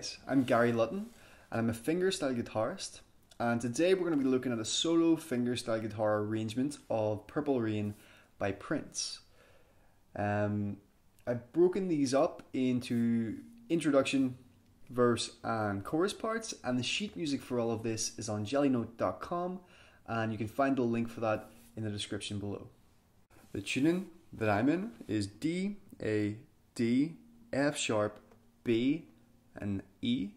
guys, I'm Gary Lutton and I'm a fingerstyle guitarist. And today we're going to be looking at a solo fingerstyle guitar arrangement of Purple Rain by Prince. Um, I've broken these up into introduction, verse, and chorus parts, and the sheet music for all of this is on jellynote.com, and you can find the link for that in the description below. The tuning that I'm in is D, A, D, F sharp, B, and E.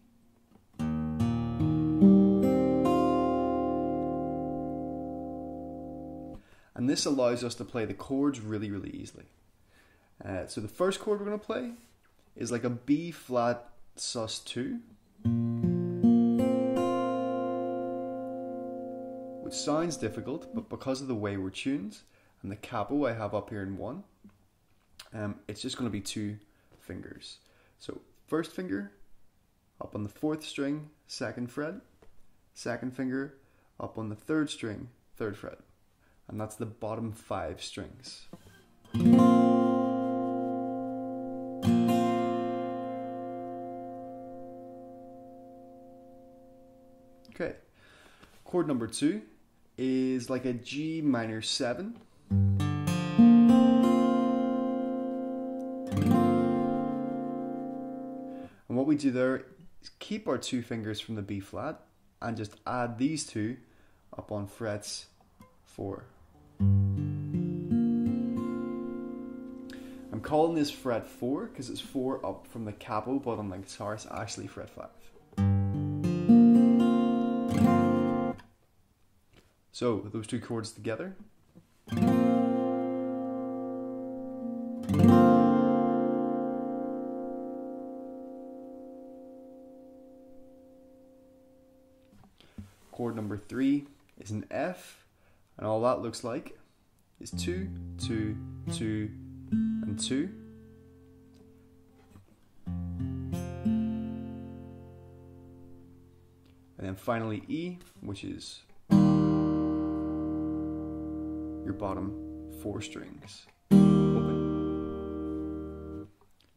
And this allows us to play the chords really, really easily. Uh, so the first chord we're going to play is like a B flat sus2, which sounds difficult, but because of the way we're tuned and the capo I have up here in one, um, it's just going to be two fingers. So first finger up on the fourth string, second fret, second finger up on the third string, third fret, and that's the bottom five strings. Okay, chord number two is like a G minor seven. And what we do there keep our two fingers from the B flat and just add these two up on frets four. I'm calling this fret four because it's four up from the capo, but on the guitar it's actually fret five. So those two chords together. Chord number three is an F, and all that looks like is two, two, two, and two. And then finally E, which is your bottom four strings. Open.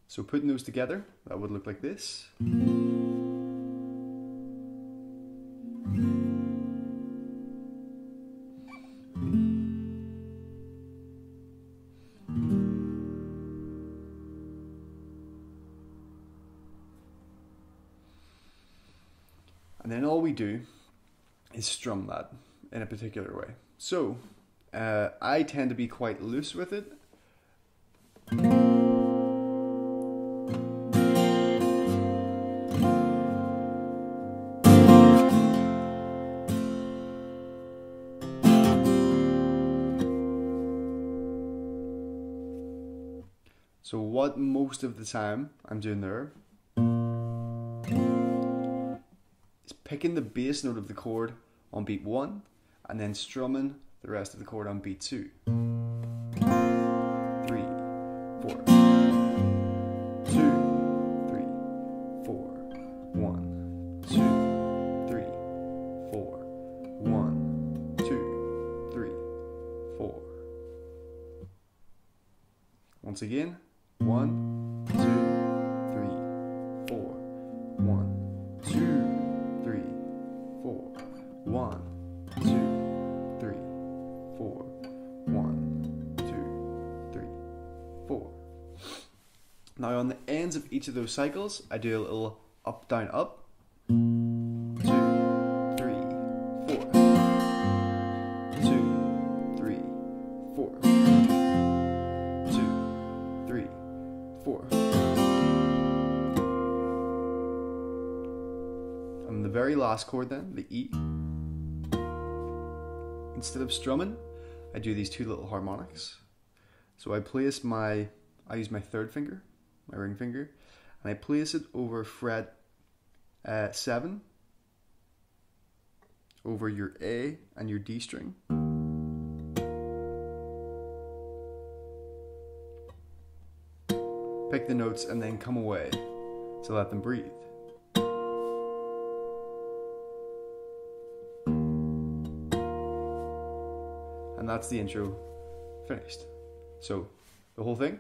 So putting those together, that would look like this. And then all we do is strum that in a particular way. So uh, I tend to be quite loose with it. So what most of the time I'm doing there picking the bass note of the chord on beat one and then strumming the rest of the chord on beat two. Three, four. Two, three, four. One, two, three, four. One, two, three, four. Once again. One, Now on the ends of each of those cycles, I do a little up, down, up. Two, three, four. Two, three, four. Two, three, four. And the very last chord then, the E. Instead of strumming, I do these two little harmonics. So I place my, I use my third finger, my ring finger, and I place it over fret uh, 7, over your A and your D string. Pick the notes and then come away to let them breathe. And that's the intro finished. So, the whole thing.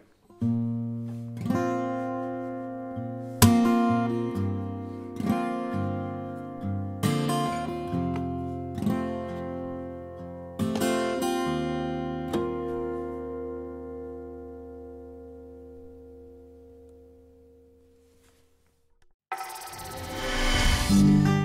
Bye.